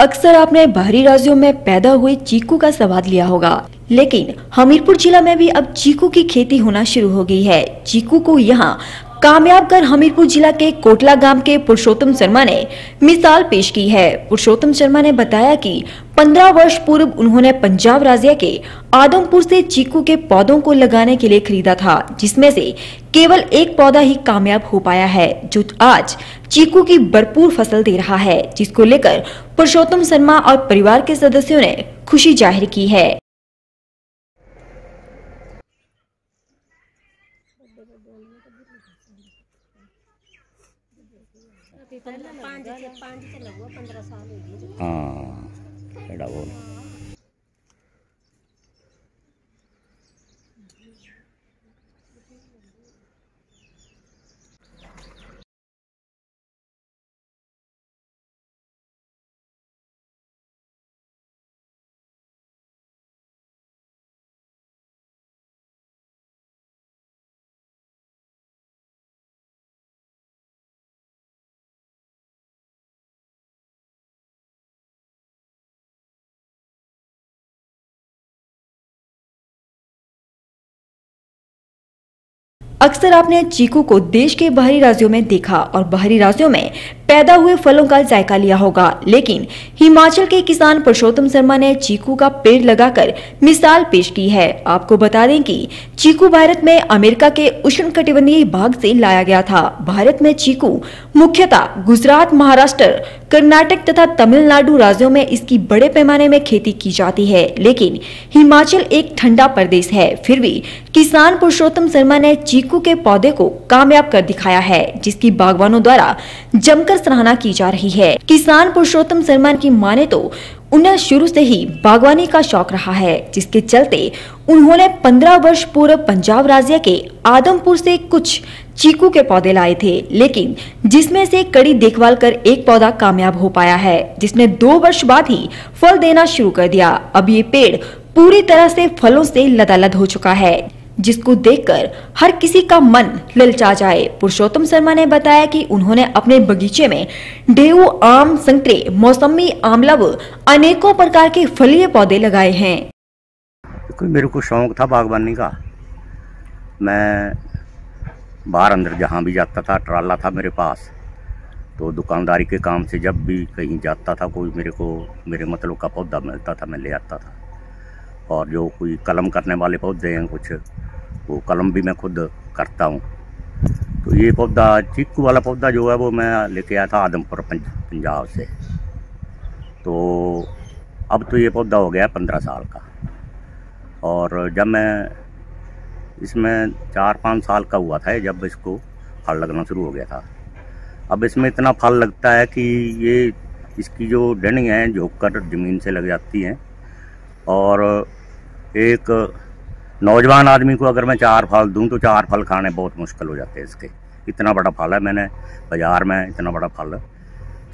अक्सर आपने बाहरी राज्यों में पैदा हुए चीकू का स्वाद लिया होगा। लेकिन हमीरपुर जिला में भी अब चीकू की खेती होना शुरू हो गई है। चीकू को यहाँ कामयाब कर हमीरपुर जिला के कोटला गाँव के पुरुषोत्तम शर्मा ने मिसाल पेश की है। पुरुषोत्तम शर्मा ने बताया कि 15 वर्ष पूर्व उन्होंने पंजाब राज्य के आदमपुर से चीकू के पौधों को लगाने के लिए खरीदा था, जिसमें से केवल एक पौधा ही कामयाब हो पाया है, जो आज चीकू की भरपूर फ़सल दे रहा है, जिसको लेकर पुरुषोत्तम शर्मा और परिवार के सदस्यों ने खुशी ज़ाहिर की है। ਪੰਜ ਪੰਜ ਤੇ ਲੱਗੂਗਾ 15 ਸਾਲ ਹੋ ਗਏ। ਹਾਂ ਕਿਹੜਾ ਬੋਲ अक्सर आपने चीकू को देश के बाहरी राज्यों में देखा और बाहरी राज्यों में पैदा हुए फलों का जायका लिया होगा। लेकिन हिमाचल के किसान पुरुषोत्तम शर्मा ने चीकू का पेड़ लगाकर मिसाल पेश की है। आपको बता दें कि चीकू भारत में अमेरिका के उष्ण कटिबंधीय भाग से लाया गया था। भारत में चीकू मुख्यतः गुजरात, महाराष्ट्र, कर्नाटक तथा तमिलनाडु राज्यों में इसकी बड़े पैमाने में खेती की जाती है। लेकिन हिमाचल एक ठंडा प्रदेश है। फिर भी किसान पुरुषोत्तम शर्मा ने चीकू के पौधे को कामयाब कर दिखाया है, जिसकी बागवानों द्वारा जमकर सराहना की जा रही है। किसान पुरुषोत्तम शर्मा की माने तो उन्हें शुरू से ही बागवानी का शौक रहा है, जिसके चलते उन्होंने 15 वर्ष पूर्व पंजाब राज्य के आदमपुर से कुछ चीकू के पौधे लाए थे, लेकिन जिसमें से कड़ी देखभाल कर एक पौधा कामयाब हो पाया है, जिसने दो वर्ष बाद ही फल देना शुरू कर दिया। अब ये पेड़ पूरी तरह से फलों से लदालद हो चुका है। जिसको देखकर हर किसी का मन ललचा जाए। पुरुषोत्तम शर्मा ने बताया कि उन्होंने अपने बगीचे में डेऊ, आम, संतरे, मौसमी आमला व अनेकों प्रकार के फलीय पौधे लगाए हैं। कोई मेरे को शौक था बागवानी का। मैं बाहर अंदर जहाँ भी जाता था, ट्राला था मेरे पास तो दुकानदारी के काम से जब भी कहीं जाता था, कोई मेरे को, मेरे मतलब का पौधा मिलता था, मैं ले आता था। और जो कोई कलम करने वाले पौधे हैं कुछ वो कलम भी मैं खुद करता हूँ। तो ये पौधा, चीकू वाला पौधा जो है वो मैं लेके आया था आदमपुर पंजाब से। तो अब तो ये पौधा हो गया पंद्रह साल का। और जब मैं इसमें चार पाँच साल का हुआ था जब इसको फल लगना शुरू हो गया था। अब इसमें इतना फल लगता है कि ये, इसकी जो डंडी हैं झोंक कर ज़मीन से लग जाती हैं, और एक नौजवान आदमी को अगर मैं चार फल दूँ तो चार फल खाने बहुत मुश्किल हो जाते हैं इसके। इतना बड़ा फल है, मैंने बाज़ार में इतना बड़ा फल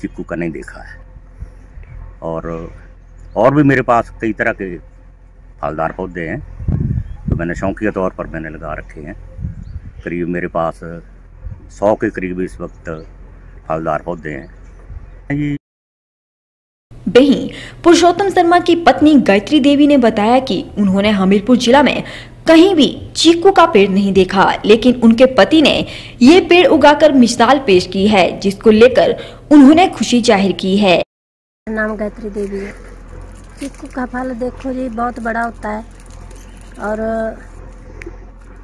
चिक्कू का नहीं देखा है। और और भी मेरे पास कई तरह के फलदार पौधे हैं तो मैंने शौकिया तौर पर मैंने लगा रखे हैं। करीब मेरे पास सौ के करीब इस वक्त फलदार पौधे हैं। ये वहीं पुरुषोत्तम शर्मा की पत्नी गायत्री देवी ने बताया कि उन्होंने हमीरपुर जिला में कहीं भी चीकू का पेड़ नहीं देखा, लेकिन उनके पति ने ये पेड़ उगाकर मिसाल पेश की है, जिसको लेकर उन्होंने खुशी ज़ाहिर की है। नाम गायत्री देवी है। चीकू का फल देखो जी, बहुत बड़ा होता है। और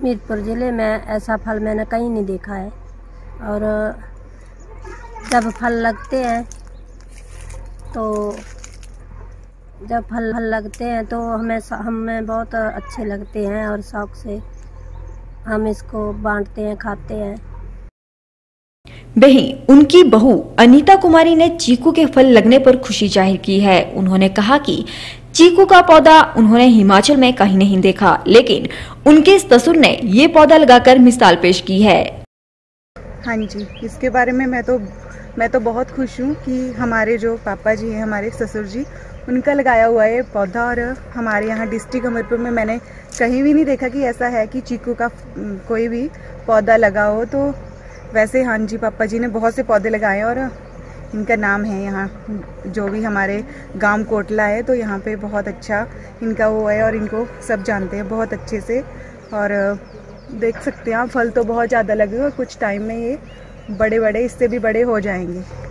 मीरपुर ज़िले में ऐसा फल मैंने कहीं नहीं देखा है। और, जब फल लगते हैं तो जब फल फल लगते हैं तो हमें हमें बहुत अच्छे लगते हैं और शौक से हम इसको बांटते हैं खाते हैं। वहीं उनकी बहू अनीता कुमारी ने चीकू के फल लगने पर खुशी ज़ाहिर की है। उन्होंने कहा कि चीकू का पौधा उन्होंने हिमाचल में कहीं नहीं देखा लेकिन उनके ससुर ने ये पौधा लगाकर मिसाल पेश की है। हाँ जी इसके बारे में मैं तो मैं तो बहुत खुश हूँ कि हमारे जो पापा जी हैं, हमारे ससुर जी, उनका लगाया हुआ है पौधा और हमारे यहाँ डिस्ट्रिक्ट अमरपुर में मैंने कहीं भी नहीं देखा कि ऐसा है कि चीकू का कोई भी पौधा लगा हो। तो वैसे हाँ जी, पापा जी ने बहुत से पौधे लगाए और इनका नाम है यहाँ, जो भी हमारे गाँव कोटला है तो यहाँ पे बहुत अच्छा इनका वो है और इनको सब जानते हैं बहुत अच्छे से। और देख सकते हैं आप, फल तो बहुत ज़्यादा लगे और कुछ टाइम में ये बड़े बड़े इससे भी बड़े हो जाएँगे।